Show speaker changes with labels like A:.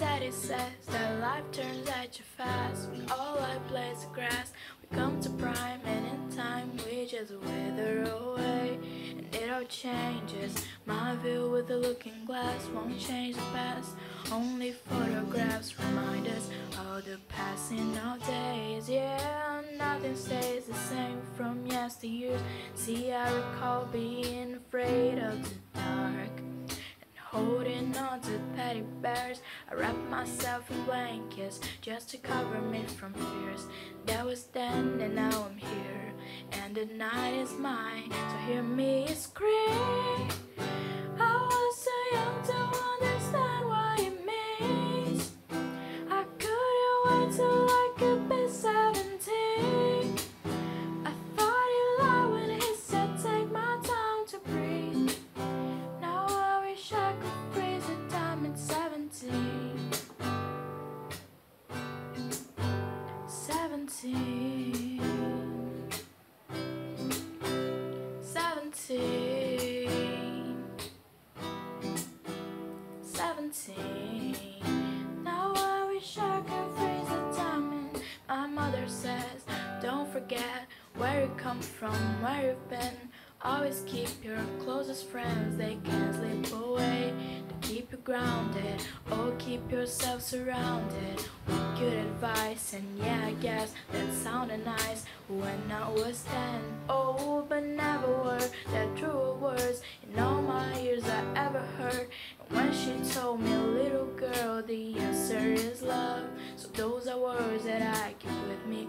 A: Life turns at you fast. All I play is grass. We come to prime, and in time we just wither away. And it all changes. My view with the looking glass won't change the past. Only photographs remind us of the passing of days. Yeah, nothing stays the same from yesteryears. See, I recall being afraid of the dark. Holding on to teddy bears, I wrap myself in blankets just to cover me from fears. That was then, and now I'm here, and the night is mine. So hear me scream. 17 Now I wish I could freeze the time my mother says Don't forget where you come from, where you've been. Always keep your closest friends, they can't slip away To keep you grounded, or keep yourself surrounded good advice. And yeah, I guess that sounded nice When I was ten. Oh, but never were That true words In all my years I ever heard. And when she told me, little girl The answer is love. So those are words that I keep with me